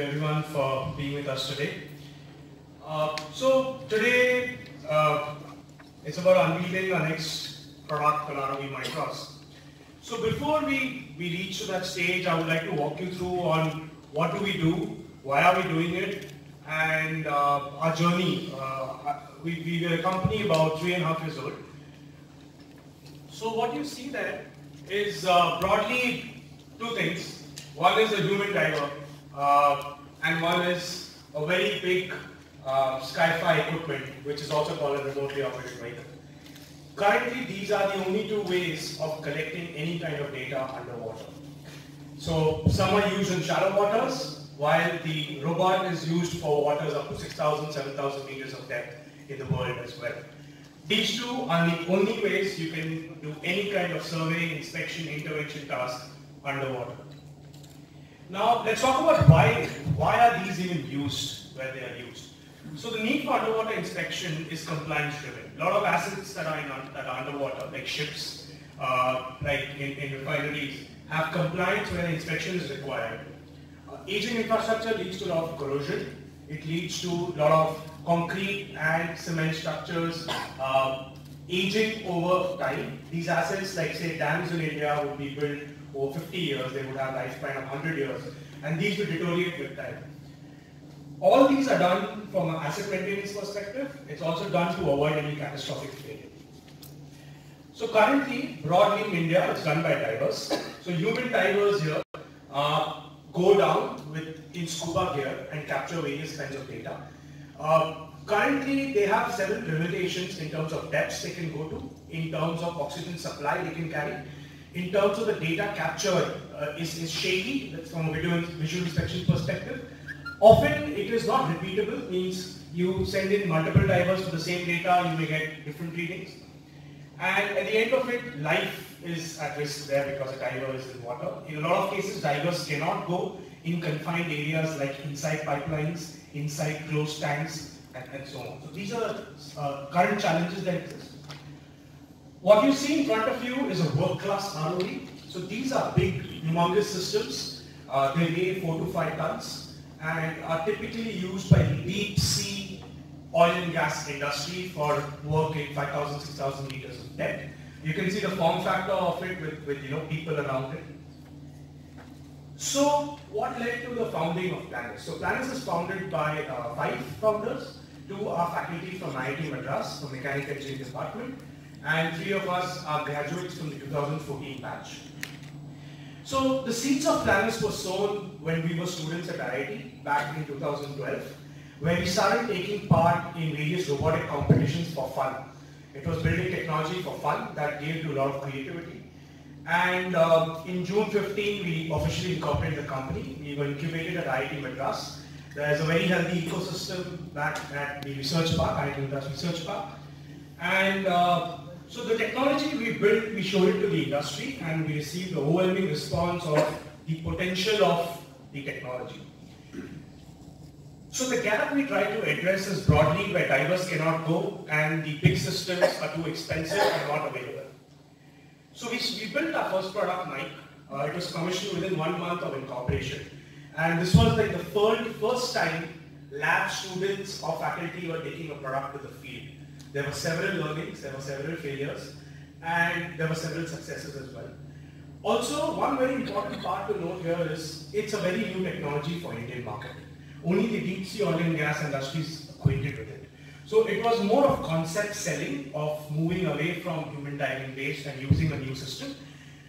everyone for being with us today. Uh, so today, uh, it's about unveiling our next product ROV Mikros. So before we, we reach to that stage, I would like to walk you through on what do we do, why are we doing it, and uh, our journey. Uh, we, we were a company about three and a half years old. So what you see there is uh, broadly two things. One is a human diver, uh, and one is a very big uh, Sky-Fi equipment, which is also called a remotely operated vehicle. Currently, these are the only two ways of collecting any kind of data underwater. So some are used in shallow waters, while the robot is used for waters up to 6,000, 7,000 meters of depth in the world as well. These two are the only ways you can do any kind of survey, inspection, intervention task underwater. Now let's talk about why, why are these even used where they are used. So the need for underwater inspection is compliance driven. A lot of assets that are, in, that are underwater, like ships, uh, like in, in, refineries, have compliance where inspection is required. Uh, aging infrastructure leads to a lot of corrosion. It leads to a lot of concrete and cement structures uh, aging over time. These assets, like say dams in India, would be built over 50 years. They would have lifespan of 100 years, and these would deteriorate with time. All these are done from an asset maintenance perspective. It's also done to avoid any catastrophic failure. So currently, broadly in India, it's done by divers. So human divers here uh, go down with in scuba gear and capture various kinds of data. Uh, currently, they have several limitations in terms of depths they can go to, in terms of oxygen supply they can carry, in terms of the data captured uh, is, is shaky from a video, visual inspection perspective. Often it is not repeatable, means you send in multiple divers for the same data, you may get different readings. And at the end of it, life is at risk there because a diver is in water. In a lot of cases, divers cannot go in confined areas like inside pipelines, inside closed tanks, and, and so on. So these are uh, current challenges that exist. What you see in front of you is a world-class ROV. So these are big, humongous systems. Uh, they weigh 4 to 5 tons and are typically used by deep sea oil and gas industry for work in 5,000, 6,000 meters of depth. You can see the form factor of it with, with you know people around it. So what led to the founding of Planys? So Planys is founded by uh, five founders. Two are faculty from IIT Madras, from Mechanical Engineering Department, and three of us are graduates from the 2014 batch. So the seeds of Planys were sown when we were students at IIT back in 2012, where we started taking part in various robotic competitions for fun. It was building technology for fun that gave you a lot of creativity. And uh, in June 15, we officially incorporated the company. We were incubated at IIT Madras. There's a very healthy ecosystem back at the research park, IIT Madras Research Park. And uh, so the technology we built, we showed it to the industry and we received overwhelming response of the potential of the technology. So the gap we try to address is broadly where divers cannot go and the big systems are too expensive and not available. So we, we built our first product, Mike. Uh, it was commissioned within one month of incorporation. And this was like the first, first time lab students or faculty were taking a product to the field. There were several learnings, there were several failures, and there were several successes as well. Also, one very important part to note here is it's a very new technology for Indian market. Only the deep sea oil and gas industry is acquainted with it. So it was more of concept selling of moving away from human diving based and using a new system.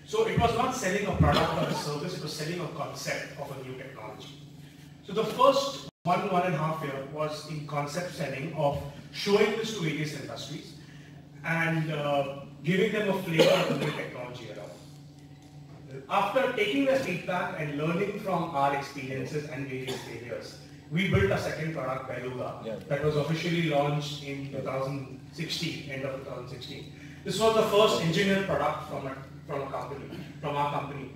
So it was not selling a product or a service, it was selling a concept of a new technology. So the first one, one and a half year was in concept selling of showing this to various industries and uh, giving them a flavor of the technology around. After taking the feedback and learning from our experiences and various failures, we built a second product, Beluga, yeah. that was officially launched in 2016, end of 2016. This was the first engineered product from a, from a company, from our company.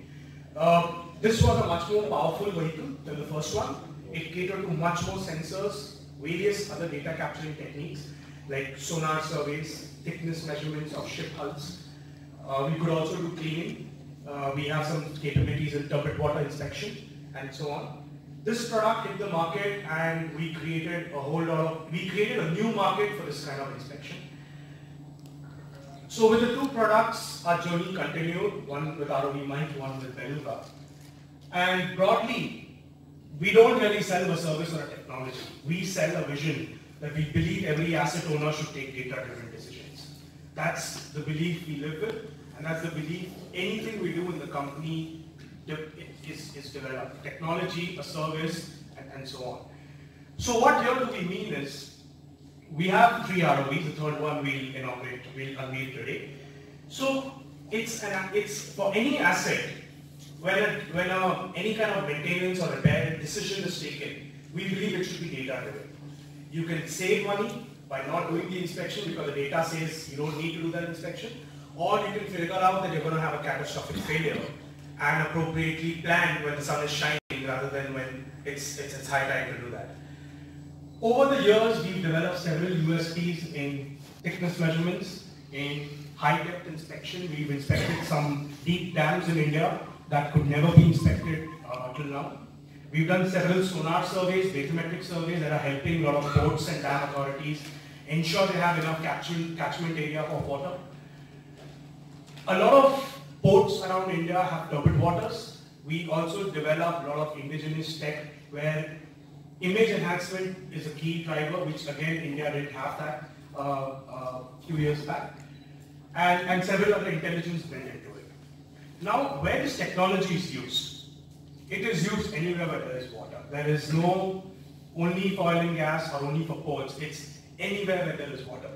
Uh, this was a much more powerful vehicle than the first one. It catered to much more sensors, various other data capturing techniques like sonar surveys, thickness measurements of ship hulls. Uh, we could also do cleaning. Uh, we have some capabilities in turbid water inspection and so on. this product hit the market and we created a whole lot of, we created a new market for this kind of inspection. So with the two products, our journey continued, one with ROV Mike, one with Beluga. And broadly, we don't really sell a service or a technology. We sell a vision that we believe every asset owner should take data-driven decisions. That's the belief we live with, and that's the belief anything we do in the company is, is developed. Technology, a service, and, and so on. So what here do we mean is, we have three ROVs, the third one we'll inaugurate, we'll unveil today. So it's, an, it's for any asset, when, a, when a, any kind of maintenance or repair decision is taken, we believe it should be data driven. You can save money by not doing the inspection because the data says you don't need to do that inspection, or you can figure out that you're going to have a catastrophic failure and appropriately plan when the sun is shining rather than when it's, it's, it's high time to do that. Over the years, we've developed several USPs in thickness measurements, in high-depth inspection. We've inspected some deep dams in India that could never be inspected uh, till now. We've done several sonar surveys, bathymetric surveys that are helping a lot of ports and dam authorities ensure they have enough catchment, catchment area for water. A lot of ports around India have turbid waters. We also develop a lot of indigenous tech where image enhancement is a key driver, which again India didn't have that uh, a uh, few years back, and, and several other intelligence built into it. Now, where is technology is used? It is used anywhere where there is water. There is no only for oil and gas or only for ports. It's anywhere where there is water.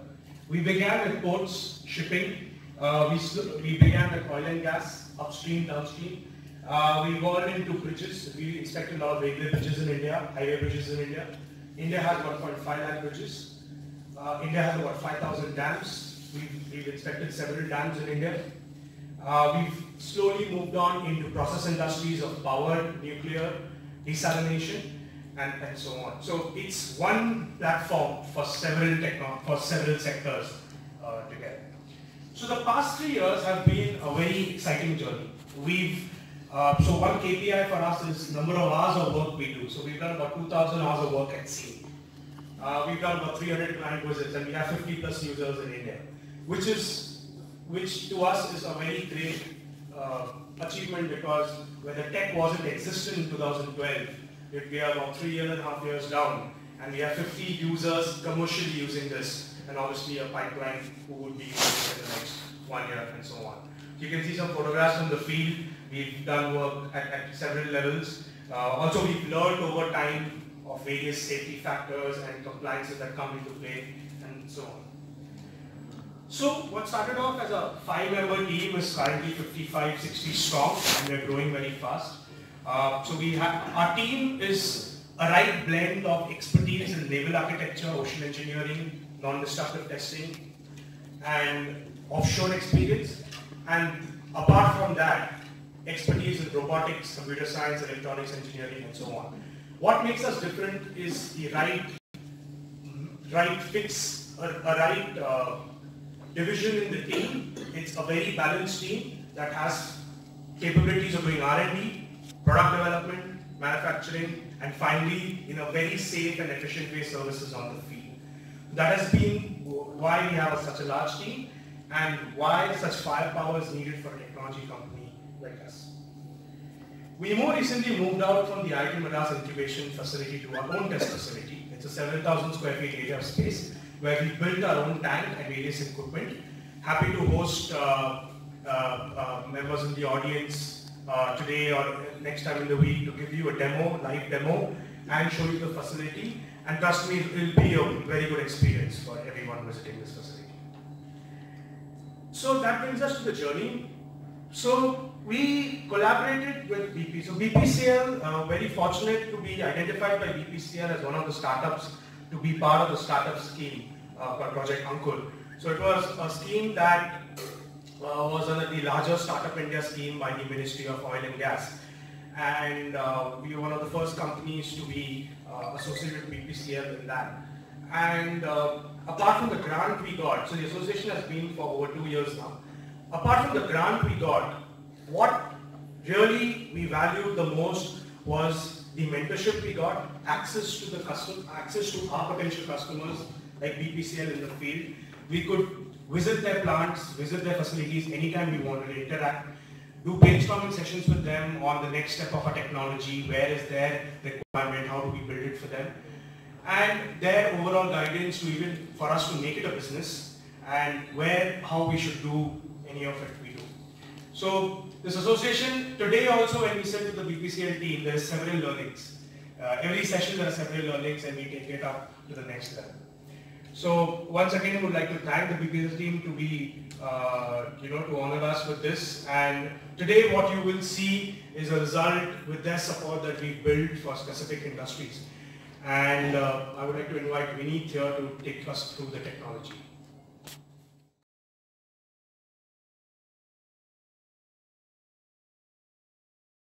We began with ports, shipping, uh, we, we began with oil and gas, upstream, downstream. Uh, we evolved into bridges. We inspected a lot of railway bridges in India, highway bridges in India. India has 1.5 lakh bridges. Uh, India has about 5,000 dams. We've, we've, inspected several dams in India. Uh, we've slowly moved on into process industries of power, nuclear, desalination, and, and so on. So it's one platform for several techno for several sectors uh, together. So the past three years have been a very exciting journey. We've uh, so one KPI for us is number of hours of work we do. So we've done about 2,000 hours of work at sea. Uh, we've done about 300 client visits and we have 50 plus users in India, which is, which to us is a very great uh, achievement because when the tech wasn't existent in 2012, it, we are about three and a half years down and we have 50 users commercially using this and obviously a pipeline who would be using it in the next one year and so on. You can see some photographs from the field. We've done work at, at several levels. Uh, also, we've learned over time of various safety factors and compliances that come into play and so on. So what started off as a five-member team is currently 55, 60 strong and we're growing very fast. Uh, so we have, our team is a right blend of expertise in naval architecture, ocean engineering, non-destructive testing, and offshore experience. And apart from that, expertise in robotics, computer science, electronics engineering, and so on. What makes us different is the right, right fix, a, a right uh, division in the team. It's a very balanced team that has capabilities of doing R&D, product development, manufacturing, and finally, in a very safe and efficient way, services on the field. That has been why we have such a large team and why such firepower is needed for a technology company like us. We more recently moved out from the IIT Madras incubation facility to our own test facility. It's a 7,000 square feet area of space where we built our own tank and various equipment. Happy to host uh, uh, uh, members in the audience today or next time in the week to give you a demo, live demo, and show you the facility. And trust me, it will be a very good experience for everyone visiting this facility. So that brings us to the journey. So we collaborated with BP. So BPCL, uh, very fortunate to be identified by BPCL as one of the startups to be part of the startup scheme uh, for Project Ankur. So it was a scheme that uh, was under the larger Startup India scheme by the Ministry of Oil and Gas. And uh, we were one of the first companies to be uh, associated with BPCL in that. And uh, apart from the grant we got, so the association has been for over two years now. Apart from the grant we got, what really we valued the most was the mentorship we got, access to the custom, access to our potential customers like BPCL in the field. We could visit their plants, visit their facilities anytime we wanted to interact, do brainstorming sessions with them on the next step of our technology, where is their requirement, how do we build it for them, and their overall guidance to even for us to make it a business and where, how we should do any of it we do. So this association, today also when we sit with the BPCL team, there are several learnings. Uh, every session there are several learnings and we take it up to the next level. So once again, I would like to thank the BPCL team to be, uh, you know, to honor us with this. And today what you will see is a result with their support that we built for specific industries. And uh, I would like to invite Vineet here to take us through the technology.